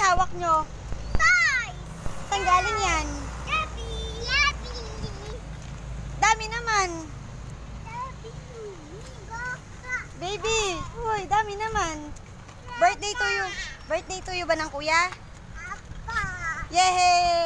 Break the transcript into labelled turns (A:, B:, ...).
A: hawak nyo?
B: Toys!
A: Saan galing yan?
B: Yappy! Yappy!
A: Dami naman.
B: Yappy! Goka!
A: Baby, uy, dami naman. Birthday to you. Birthday to you ba ng kuya?
B: Apa!
A: Yehey!